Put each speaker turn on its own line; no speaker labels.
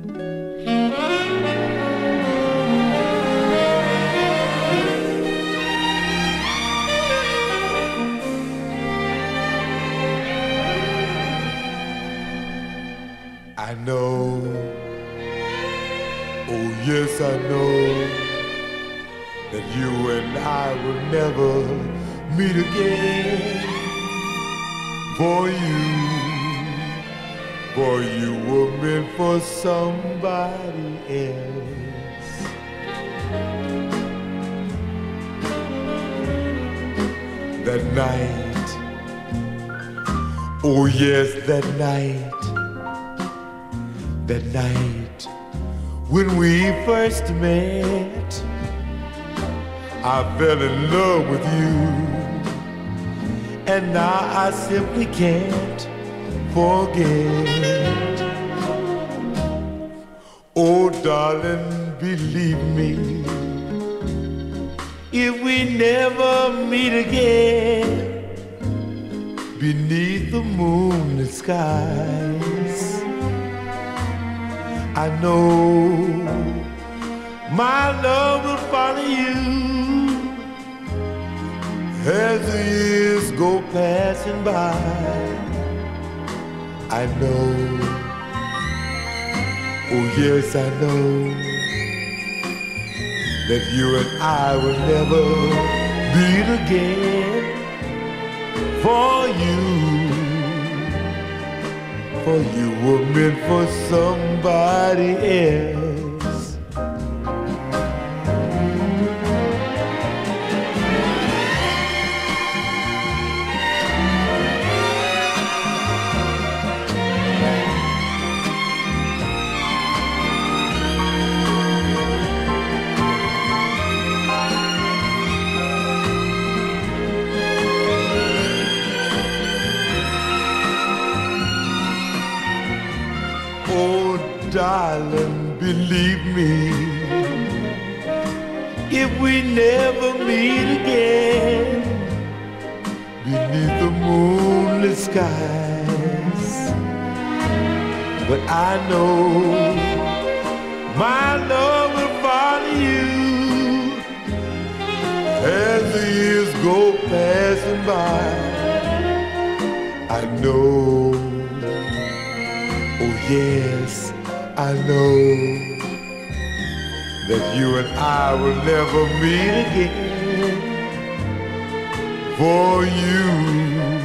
I know, oh yes, I know that you and I will never meet again. For you, for you were meant for somebody else. That night, oh yes, that night. That night when we first met, I fell in love with you, and now I simply can't forget. Oh, darling, believe me, if we never meet again beneath the moonlit skies. I know my love will follow you as the years go passing by. I know, oh yes, I know that you and I will never meet again for you. For you were meant for somebody else. Darling, believe me, if we never meet again beneath the moonlit skies, but I know my love will follow you as the years go passing by. I know. Oh yes, I know that you and I will never meet again. For you